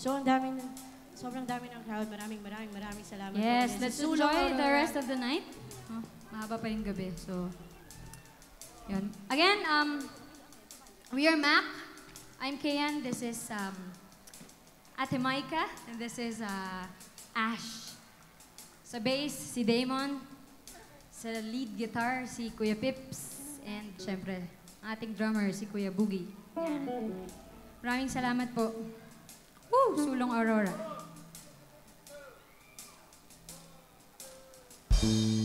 So, ang daming, sobrang dami ng crowd. Maraming, maraming, maraming salamat. po. Yes, This let's enjoy the rest of the night. Oh, mahaba pa yung gabi, so... Yun. Again, um, we are Mac. I'm Kayan. This is um, Ate Maika. And this is uh, Ash. Sa bass, si Damon. Sa lead guitar, si Kuya Pips. And syempre, ating drummer, si Kuya Boogie. Yan. Maraming salamat po. Woo! Sulong Aurora. I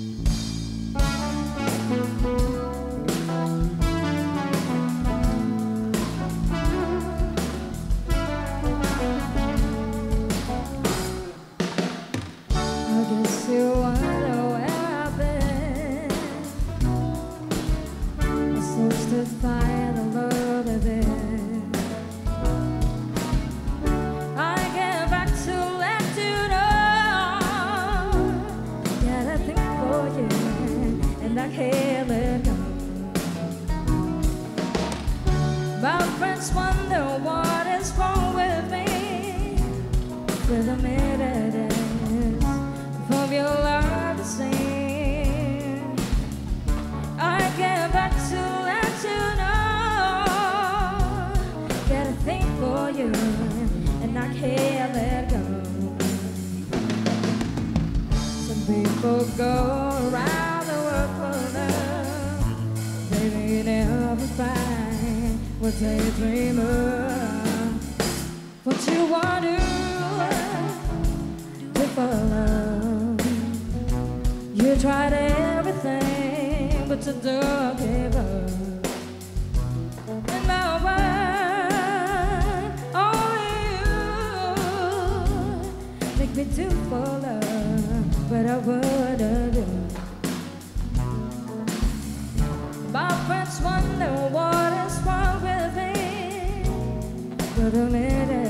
My friends wonder what is wrong with me. With your love. I to let you know. For you, and I can't let go. Some people go around may never find what they dream of. What you want to do for love. You tried everything, but you don't give up. And now I, only you, make me do for love, but I wouldn't Friends wonder what is wrong with me. But the minute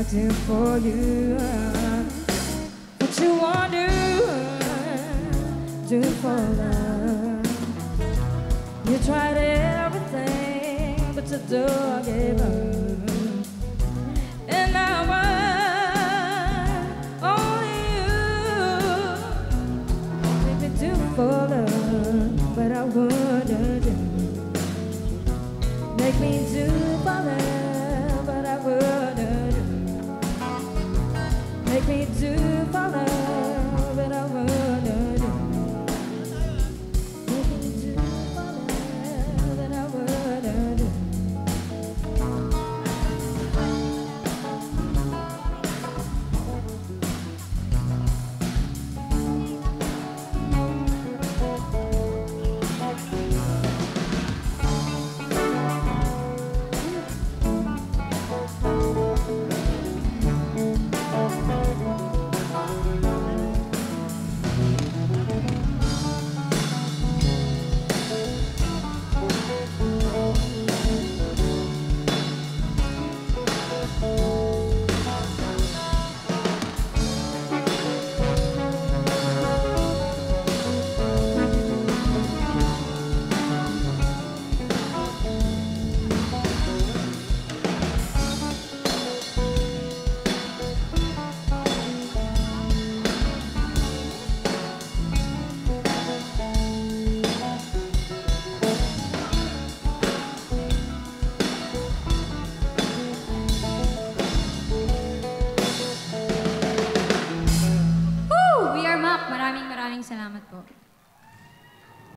I did for you. What you want to do for love? You tried everything, but you don't give up.